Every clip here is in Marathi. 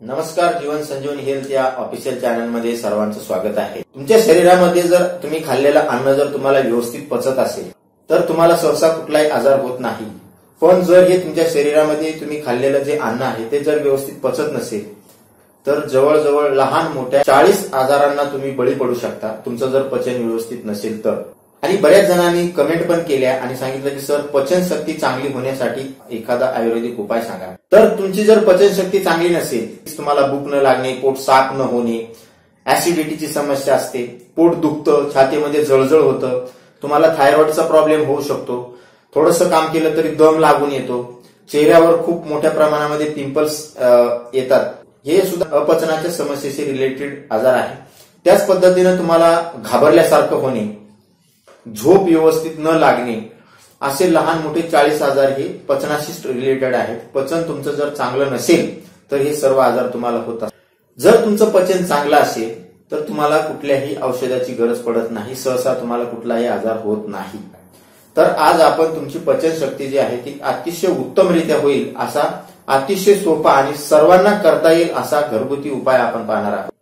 नमस्कार जीवन संजीवनी हेल्थ या ऑफिशियल चॅनलमध्ये सर्वांचं स्वागत आहे. तुमच्या शरीरामध्ये जर तुम्ही खाल्लेलं अन्न जर तुम्हाला व्यवस्थित पचत असेल तर तुम्हाला सहसा कुठलाही आजार होत नाही. पण जर हे तुमच्या शरीरामध्ये तुम्ही खाल्लेलं जे अन्न आहे ते जर व्यवस्थित पचत नसेल तर जवळजवळ लहान मोठ्या चाळीस आजारांना तुम्ही बळी पडू शकता. तुमचं जर पचन व्यवस्थित नसेल तर. आणि बऱ्याच जणांनी कमेंट पण केल्या आणि सांगितलं की सर पचनशक्ती चांगली होण्यासाठी एखादा आयुर्वेदिक उपाय सांगा. तर तुमची जर पचनशक्ती चांगली नसेल तुम्हाला भूक न लागणे पोट साफ न होणे ऍसिडिटीची समस्या असते पोट दुखतं छातीमध्ये जळजळ होतं तुम्हाला थायरॉइडचा प्रॉब्लेम होऊ शकतो थोडंसं काम केलं तरी दम लागून येतो चेहऱ्यावर खूप मोठ्या प्रमाणामध्ये पिंपल्स येतात हे सुद्धा अपचनाच्या समस्येशी रिलेटेड आजार आहे. त्याच पद्धतीनं तुम्हाला घाबरल्यासारखं होणे झोप व्यवस्थित न लागणे असे लहान मोठे चाळीस आजार हे पचनाशी रिलेटेड आहेत. पचन तुमचं जर चांगलं नसेल तर हे सर्व आजार तुम्हाला होतात जर तुमचं पचन चांगलं असेल तर तुम्हाला कुठल्याही औषधाची गरज पडत नाही. सहसा तुम्हाला कुठलाही आजार होत नाही. तर आज आपण तुमची पचनशक्ती जी आहे ती अतिशय उत्तमरित्या होईल असा अतिशय सोपा आणि सर्वांना करता येईल असा घरगुती उपाय आपण पाहणार आहोत.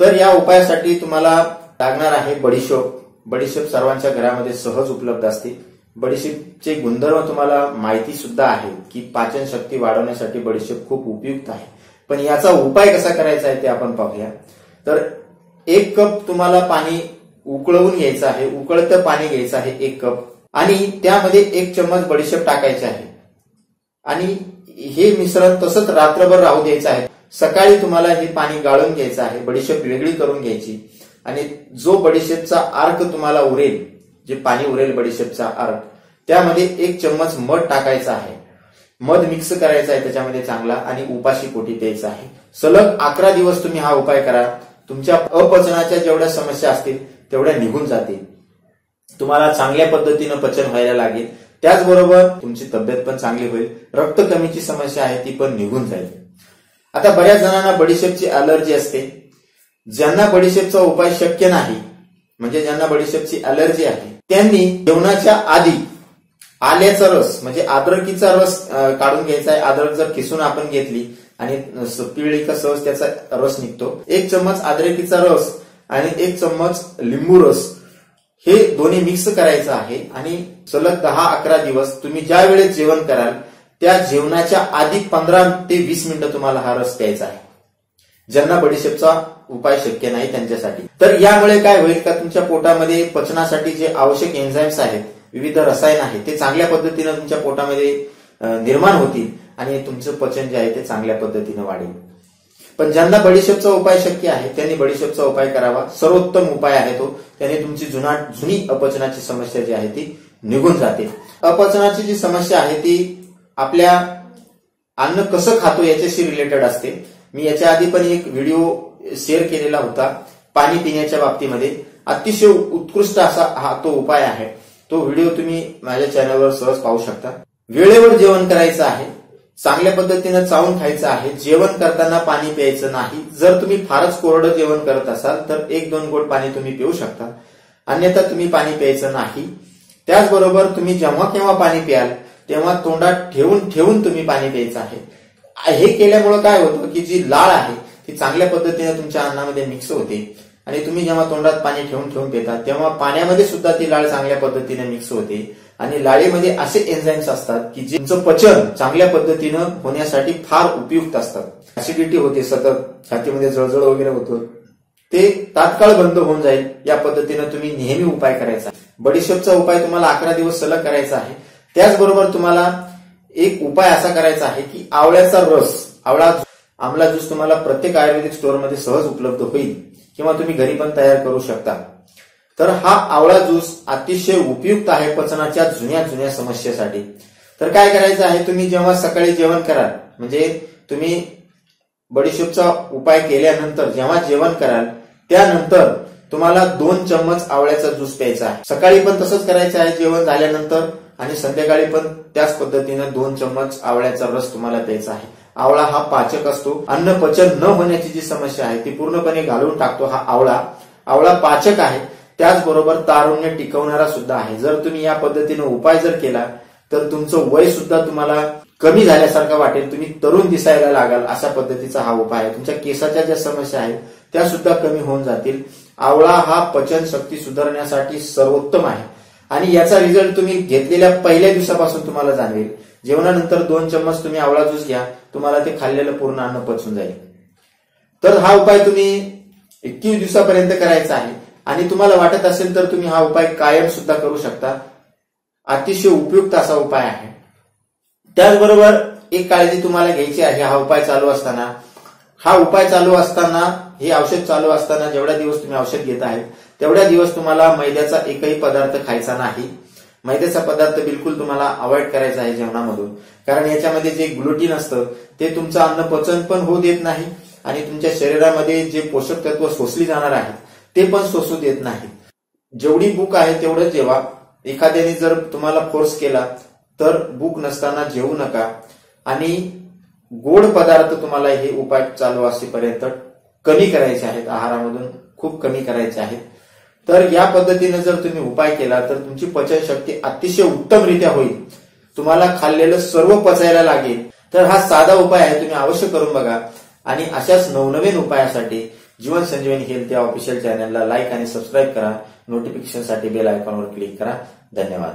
तर या उपायासाठी तुम्हाला लागणार आहे बडीशोप. बडीशेप सर्वांच्या घरामध्ये सहज उपलब्ध असते बडीशेपचे गुणधर्म तुम्हाला माहिती सुद्धा आहे की पाचन शक्ती वाढवण्यासाठी बडीशेप खूप उपयुक्त आहे. पण याचा उपाय कसा करायचा आहे ते आपण पाहूया. तर एक कप तुम्हाला पाणी उकळवून घ्यायचं आहे उकळतं पाणी घ्यायचं आहे एक कप. आणि त्यामध्ये एक चम्मच बडीशेप टाकायचे आहे. आणि हे मिश्रण तसंच रात्रभर राहू द्यायचं आहे. सकाळी तुम्हाला हे पाणी गाळून घ्यायचं आहे बडीशेप वेगळी करून घ्यायची. आणि जो बडीशेपचा अर्क तुम्हाला उरेल जे पाणी उरेल बडीशेपचा अर्क त्यामध्ये एक चम्मच मध टाकायचा आहे. मध मिक्स करायचा आहे त्याच्यामध्ये चांगला आणि उपाशी पोटी द्यायचा आहे. सलग अकरा दिवस तुम्ही हा उपाय करा. तुमच्या अपचनाच्या जेवढ्या समस्या असतील तेवढ्या निघून जातील. तुम्हाला चांगल्या पद्धतीनं पचन व्हायला लागेल. त्याचबरोबर तुमची तब्येत पण चांगली होईल. रक्त कमीची समस्या आहे ती पण निघून जाईल. आता बऱ्याच जणांना बडीशेपची अलर्जी असते. ज्यांना बडीशेपचा उपाय शक्य नाही म्हणजे ज्यांना बडीशेपची अलर्जी आहे त्यांनी जेवणाच्या आधी आल्याचा रस म्हणजे अद्रकीचा रस काढून घ्यायचा आहे. अद्रक जर किसून आपण घेतली आणि पिळी का सहज त्याचा रस निघतो. एक चम्मच अद्रकीचा रस आणि एक चम्मच लिंबू रस हे दोन्ही मिक्स करायचं आहे. आणि सलग दहा अकरा दिवस तुम्ही ज्या वेळेस जेवण कराल त्या जेवणाच्या आधी पंधरा ते वीस मिनिटं तुम्हाला हा रस प्यायचा आहे. ज्यांना बडीशेपचा उपाय शक्य नाही त्यांच्यासाठी. तर यामुळे काय होईल का तुमच्या पोटामध्ये पचनासाठी जे आवश्यक एन्झाईम्स आहेत विविध रसायन आहेत ते चांगल्या पद्धतीनं तुमच्या पोटामध्ये निर्माण होतील आणि तुमचं पचन जे आहे ते चांगल्या पद्धतीनं वाढेल. पण ज्यांना बडीशेपचा उपाय शक्य आहे त्यांनी बडीशेपचा उपाय करावा. सर्वोत्तम उपाय आहे तो. त्याने तुमची जुना जुनी अपचनाची समस्या जी आहे ती निघून जाते. अपचनाची जी समस्या आहे ती आपल्या अन्न कसं खातो याच्याशी रिलेटेड असते. मी याच्या आधी पण एक व्हिडिओ शेअर केलेला होता पाणी पिण्याच्या बाबतीमध्ये. अतिशय उत्कृष्ट असा हा तो उपाय आहे. तो व्हिडिओ तुम्ही माझ्या चॅनलवर सहज पाहू शकता. वेळेवर जेवण करायचं आहे चांगल्या पद्धतीनं चावून खायचं आहे जेवण करताना पाणी प्यायचं नाही. जर तुम्ही फारच कोरडं जेवण करत असाल तर एक दोन गोड पाणी तुम्ही पिऊ शकता. अन्यथा तुम्ही पाणी प्यायचं नाही. त्याचबरोबर तुम्ही जेव्हा केव्हा पाणी प्याल तेव्हा तोंडात ठेवून ठेवून तुम्ही पाणी प्यायचं आहे. हे केल्यामुळे काय होतं की जी लाळ आहे ती चांगल्या पद्धतीने तुमच्या अन्नामध्ये मिक्स होते. आणि तुम्ही जेव्हा तोंडात पाणी ठेवून ठेवून पिता तेव्हा पाण्यामध्ये सुद्धा ती लाळ चांगल्या पद्धतीने मिक्स होते. आणि लाळीमध्ये असे एन्झाईम्स असतात की जे तुमचं पचन चांगल्या पद्धतीनं होण्यासाठी फार उपयुक्त असतात. ऍसिडिटी होते सतत छातीमध्ये जळजळ वगैरे होतो. ते तात्काळ बंद होऊन जाईल या पद्धतीनं तुम्ही नेहमी उपाय करायचा. बडीशेपचा उपाय तुम्हाला अकरा दिवस सलग करायचा आहे. त्याचबरोबर तुम्हाला एक उपाय असा करायचा आहे की आवळ्याचा रस आवळा आमला ज्यूस तुम्हाला प्रत्येक आयुर्वेदिक स्टोअरमध्ये सहज उपलब्ध होईल किंवा तुम्ही घरी पण तयार करू शकता. तर हा आवळा ज्यूस अतिशय उपयुक्त आहे पचनाच्या जुन्या जुन्या समस्येसाठी. तर काय करायचं आहे तुम्ही जेव्हा सकाळी जेवण कराल म्हणजे तुम्ही बडीशेपचा उपाय केल्यानंतर जेव्हा जेवण कराल त्यानंतर तुम्हाला दोन चम्मच आवळ्याचा ज्यूस प्यायचा आहे. सकाळी पण तसंच करायचं आहे जेवण झाल्यानंतर आणि संध्याकाळी पण त्याच पद्धतीनं दोन चम्मच आवळ्याचा रस तुम्हाला द्यायचा आहे. आवळा हा पाचक असतो. अन्न पचन न होण्याची जी समस्या आहे ती पूर्णपणे घालून टाकतो हा आवळा. आवळा पाचक आहे. त्याचबरोबर तारुण्य टिकवणारा सुद्धा आहे. जर तुम्ही या पद्धतीने उपाय जर केला तर तुमचं वय सुद्धा तुम्हाला कमी झाल्यासारखं वाटेल. तुम्ही तरुण दिसायला लागाल अशा पद्धतीचा हा उपाय आहे. तुमच्या केसाच्या ज्या समस्या आहेत त्या सुद्धा कमी होऊन जातील. आवळा हा पचन शक्ती सुधारण्यासाठी सर्वोत्तम आहे. आणि याचा रिझल्ट तुम्ही घेतलेल्या पहिल्या दिवसापासून तुम्हाला जाणवेल. जेवणानंतर दोन चम्मच तुम्ही आवळा ज्यूस घ्या. तुम्हाला ते खाल्लेलं पूर्ण अन्न पचून जाईल. तर हा उपाय तुम्ही एकवीस दिवसापर्यंत करायचा आहे. आणि तुम्हाला वाटत असेल तर तुम्ही हा उपाय कायम सुद्धा करू शकता. अतिशय उपयुक्त असा उपाय आहे. त्याचबरोबर एक काळजी तुम्हाला घ्यायची आहे. हा उपाय चालू असताना. हा उपाय चालू असताना हे औषध चालू असताना जेवढा दिवस तुम्ही औषध घेत आहे तेवढ्या दिवस तुम्हाला मैद्याचा एकही पदार्थ खायचा नाही. मैद्याचा पदार्थ बिलकुल तुम्हाला अवॉइड करायचा आहे जेवणामधून. कारण याच्यामध्ये जे ग्लुटीन असतं ते तुमचं अन्न पचन पण होऊ देत नाही आणि तुमच्या शरीरामध्ये जे पोषक तत्व सोसली जाणार आहेत ते पण सोसू देत नाही. जेवढी भूक आहे तेवढं जेवा. एखाद्याने जर तुम्हाला फोर्स केला तर भूक नसताना जेवू नका. आणि गोड पदार्थ तुम्हाला हे उपाय चालू असेपर्यंत कमी करायचे आहेत आहारामधून खूप कमी करायचे आहेत. तर या पद्धतीने जर तुम्ही उपाय केला तर तुमची पचनशक्ती अतिशय उत्तमरित्या होईल. तुम्हाला खाल्लेलं सर्व पचायला लागेल. तर हा साधा उपाय आहे तुम्ही अवश्य करून बघा. आणि अशाच नवनवीन उपायासाठी जीवन संजीवनी हेल्थ या ऑफिशियल चॅनलला लाईक आणि सबस्क्राईब करा. नोटिफिकेशनसाठी बेल आयकॉनवर क्लिक करा. धन्यवाद.